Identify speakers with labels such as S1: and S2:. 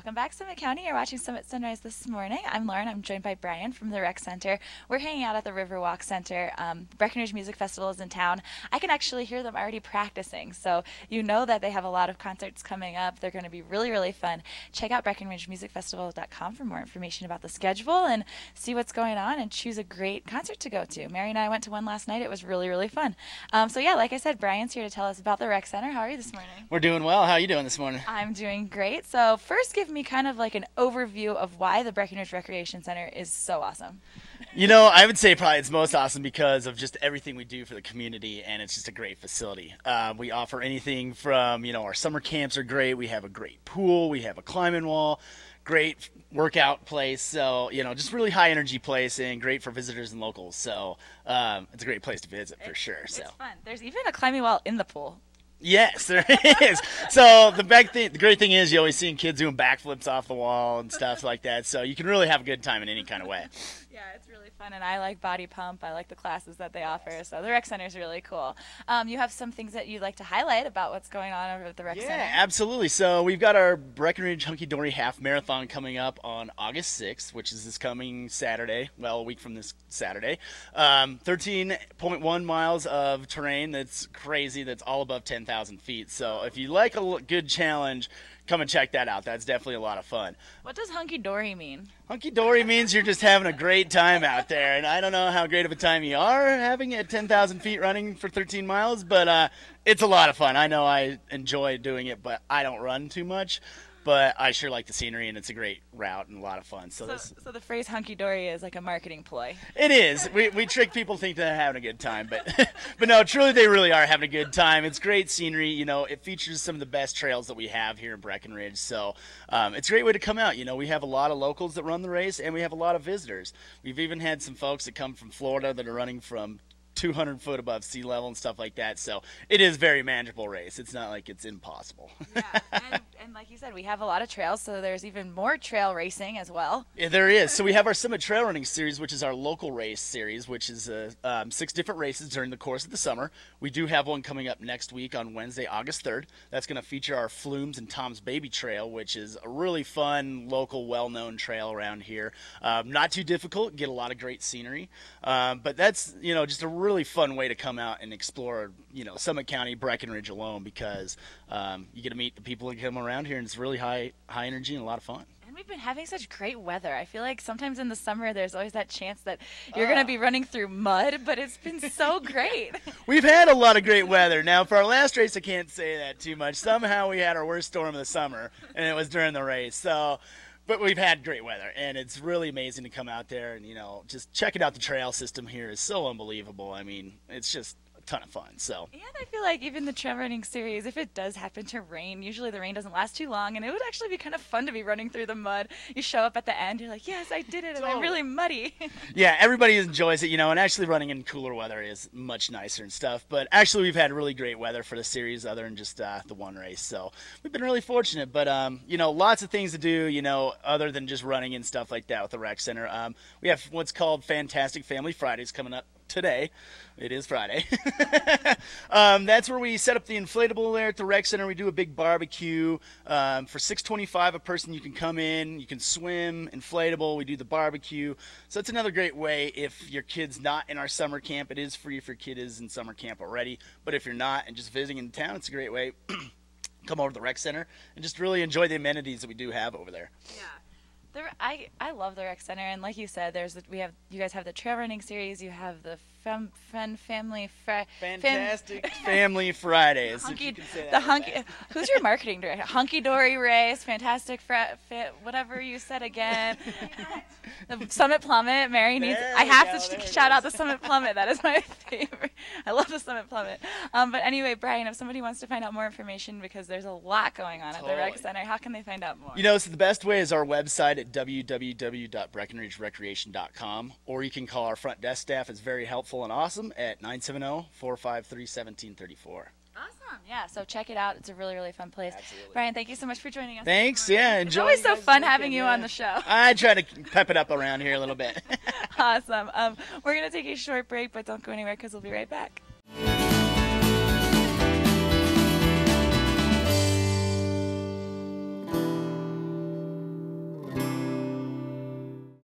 S1: Welcome back, Summit County. You're watching Summit Sunrise this morning. I'm Lauren. I'm joined by Brian from the Rec Center. We're hanging out at the Riverwalk Center. Um, Breckenridge Music Festival is in town. I can actually hear them already practicing, so you know that they have a lot of concerts coming up. They're going to be really, really fun. Check out BreckenridgeMusicFestival.com for more information about the schedule and see what's going on and choose a great concert to go to. Mary and I went to one last night. It was really, really fun. Um, so yeah, like I said, Brian's here to tell us about the Rec Center. How are you this morning?
S2: We're doing well. How are you doing this morning?
S1: I'm doing great. So first, give me kind of like an overview of why the Breckenridge Recreation Center is so awesome.
S2: You know, I would say probably it's most awesome because of just everything we do for the community, and it's just a great facility. Uh, we offer anything from, you know, our summer camps are great. We have a great pool. We have a climbing wall. Great workout place. So, you know, just really high energy place and great for visitors and locals. So, um, it's a great place to visit for sure. So,
S1: fun. There's even a climbing wall in the pool.
S2: Yes, there is. so the big thing, the great thing is you always seeing kids doing backflips off the wall and stuff like that. So you can really have a good time in any kind of way.
S1: Yeah, it's really fun, and I like Body Pump. I like the classes that they offer. So the Rec Center is really cool. Um, you have some things that you'd like to highlight about what's going on over at the Rec
S2: Yeah,
S1: Center.
S2: Yeah, absolutely. So we've got our Breckenridge Hunky Dory Half Marathon coming up on August 6th, which is this coming Saturday. Well, a week from this Saturday. Um, 13.1 miles of terrain that's crazy. That's all above 10,000 feet. So if you like a good challenge, come and check that out. That's definitely a lot of fun.
S1: What does hunky dory mean?
S2: Hunky dory means you're just having a great time out there, and I don't know how great of a time you are having at 10,000 feet running for 13 miles, but uh, it's a lot of fun. I know I enjoy doing it, but I don't run too much. But I sure like the scenery, and it's a great route and a lot of fun. So,
S1: So,
S2: this,
S1: so the phrase hunky dory is like a marketing ploy.
S2: it is. We, we trick people to think they're having a good time, but but no, truly they really are having a good time. It's great scenery. You know, it features some of the best trails that we have here in Breckenridge. So um, it's a great way to come out. You know, we have a lot of locals that run the race, and we have a lot of visitors. We've even had some folks that come from Florida that are running from 200 foot above sea level and stuff like that. So it is very manageable race. It's not like it's impossible.
S1: Yeah, and, and like you said, we have a lot of trails, so there's even more trail racing as well.
S2: Yeah, there is. So we have our Summit Trail Running Series, which is our local race series, which is uh, um, six different races during the course of the summer. We do have one coming up next week on Wednesday, August 3rd. That's going to feature our Flumes and Tom's Baby Trail, which is a really fun, local, well-known trail around here. Um, not too difficult, get a lot of great scenery. Um, but that's, you know, just a really fun way to come out and explore, you know, Summit County, Breckenridge alone, because um, you get to meet the people that come around here, and it's really high, high energy and a lot of fun.
S1: And we've been having such great weather. I feel like sometimes in the summer there's always that chance that you're going to be running through mud, but it's been so great.
S2: We've had a lot of great weather. Now, for our last race, I can't say that too much. Somehow we had our worst storm of the summer, and it was during the race. So, but we've had great weather, and it's really amazing to come out there and you know just checking out the trail system here is so unbelievable. I mean, it's just ton of fun. So.
S1: And I feel like even the trail running series, if it does happen to rain, usually the rain doesn't last too long, and it would actually be kind of fun to be running through the mud. You show up at the end, you're like, yes, I did it, and I'm really muddy.
S2: Yeah, everybody enjoys it, you know, and actually running in cooler weather is much nicer and stuff. But actually, we've had really great weather for the series, other than just uh, the one race. So we've been really fortunate. But um, you know, lots of things to do, you know, other than just running and stuff like that with the rec center. Um, we have what's called Fantastic Family Fridays coming up today. It is Friday. um, that's where we set up the inflatable there at the rec center. We do a big barbecue um, for 625 a person. You can come in, you can swim, inflatable. We do the barbecue. So it's another great way if your kid's not in our summer camp. It is free if your kid is in summer camp already. But if you're not and just visiting in town, it's a great way. Come over to the rec center and just really enjoy the amenities that we do have over there.
S1: Yeah. The, I, I love the rec center, and like you said, there's the, we have you guys have the trail running series. You have the fem, fun family fri- fam-
S2: Fantastic Family Fridays. if
S1: hunky,
S2: you can say that
S1: the hunky.
S2: that.
S1: Who's your marketing director? Hunky dory race, fantastic fr- fit, whatever you said again. the Summit Plummet. Mary needs.
S2: There
S1: I have
S2: go,
S1: to sh-
S2: it
S1: shout out the. Summit Plummet. That is my favorite. I love the Summit Plummet. Um, but anyway, Brian, if somebody wants to find out more information because there's a lot going on at the rec center, how can they find out more?
S2: You know, so the best way is our website at www.breckenridgerecreation.com, or you can call our front desk staff. It's very helpful and awesome at oh, 970-453-1734.
S1: Awesome. Yeah, so check it out. It's a really, really fun place.
S2: Absolutely.
S1: Brian, thank you so much for joining us.
S2: Thanks.
S1: this morning.
S2: Yeah,
S1: It's always so fun
S2: weekend,
S1: having you on the show.
S2: I try to pep it up around here a little bit.
S1: awesome. Um, we're going to take a short break, but don't go anywhere because we'll be right back.